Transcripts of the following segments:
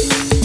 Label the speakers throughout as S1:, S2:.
S1: you.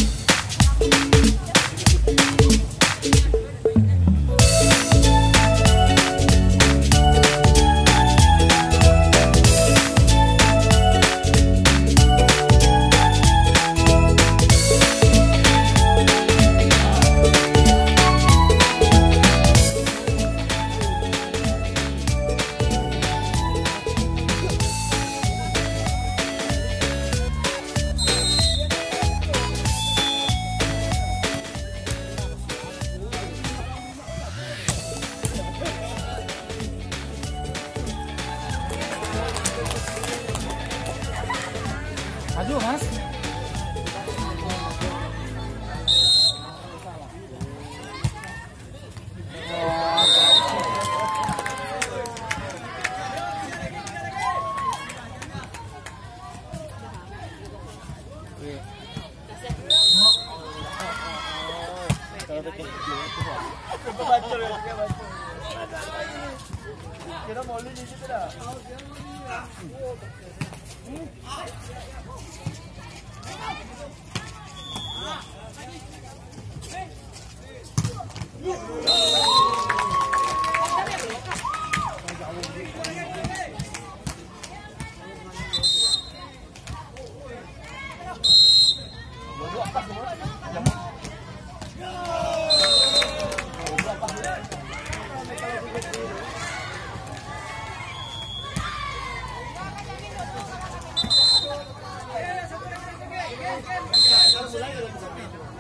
S2: 계단 멀리 지시더라.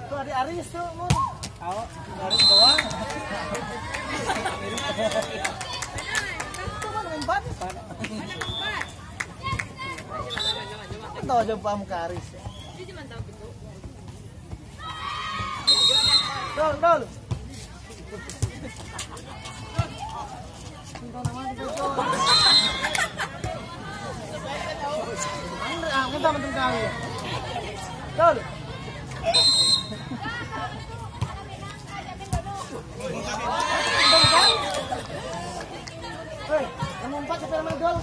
S2: Tuh ada Aris tuh, Mun. Tahu, Aris doang. Itu kan empat. Tahu jumpa muka Aris. ya. Dol, dol. Ah, minta mentum kali ya. Dol. Hei, nomor empat siapa yang main dol?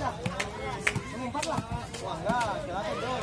S2: Nomor empat lah. Wah enggak, silakan dol.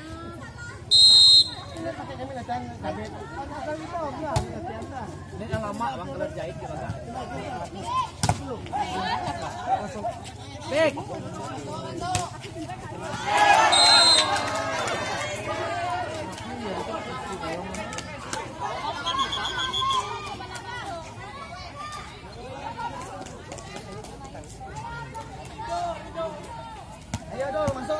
S2: Biasa.
S1: Ini lama bang kalau jahit gitu kan. Bek.
S2: Ayo dol, masuk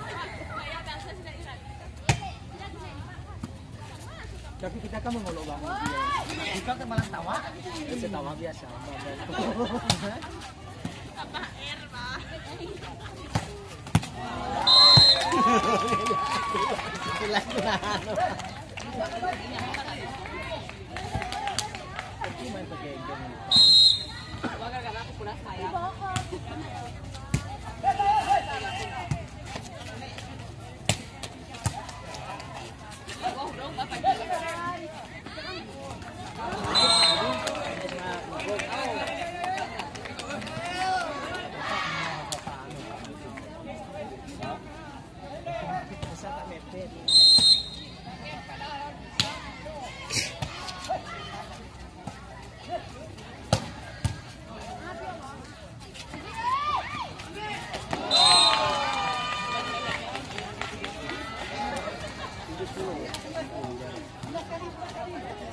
S1: Tapi kita kan mengolok bang. Kita kan malah tawa. Kita tawa biasa. Tapi main pakai. Bisa tak mepet. よかった。